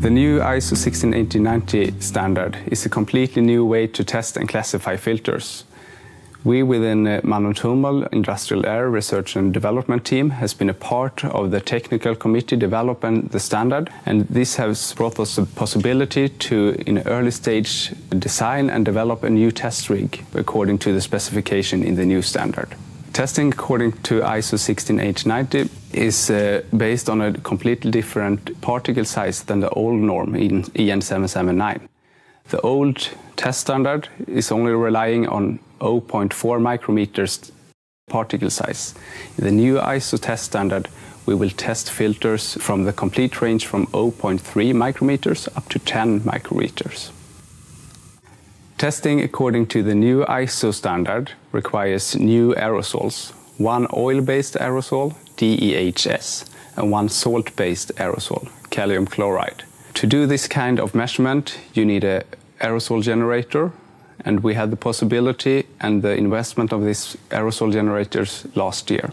The new ISO 16890 standard is a completely new way to test and classify filters. We within uh, Industrial Air Research and Development Team has been a part of the technical committee developing the standard and this has brought us the possibility to in early stage design and develop a new test rig according to the specification in the new standard. Testing according to ISO 16890 is uh, based on a completely different particle size than the old norm in EN 779. The old test standard is only relying on 0.4 micrometers particle size. In the new ISO test standard, we will test filters from the complete range from 0.3 micrometers up to 10 micrometers. Testing according to the new ISO standard requires new aerosols, one oil-based aerosol, DEHS, and one salt-based aerosol, calcium chloride. To do this kind of measurement, you need an aerosol generator, and we had the possibility and the investment of these aerosol generators last year.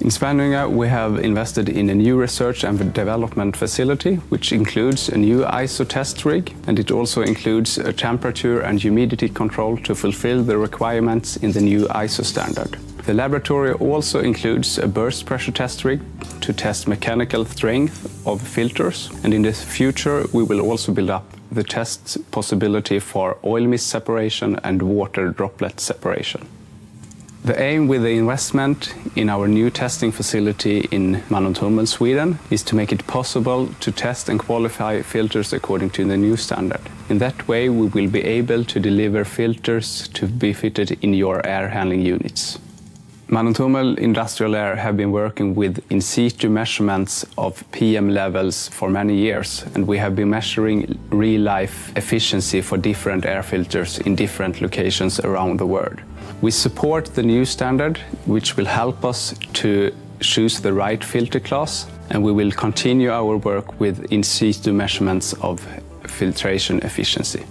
In Svenljunga, we have invested in a new research and development facility, which includes a new ISO test rig, and it also includes a temperature and humidity control to fulfill the requirements in the new ISO standard. The laboratory also includes a burst pressure test rig to test mechanical strength of filters, and in the future we will also build up the test possibility for oil mist separation and water droplet separation. The aim with the investment in our new testing facility in Mann+Hummel, Sweden, is to make it possible to test and qualify filters according to the new standard. In that way, we will be able to deliver filters to be fitted in your air handling units. Mann+Hummel Industrial Air have been working with in situ measurements of PM levels for many years, and we have been measuring real life efficiency for different air filters in different locations around the world. We support the new standard, which will help us to choose the right filter class, and we will continue our work with in situ measurements of filtration efficiency.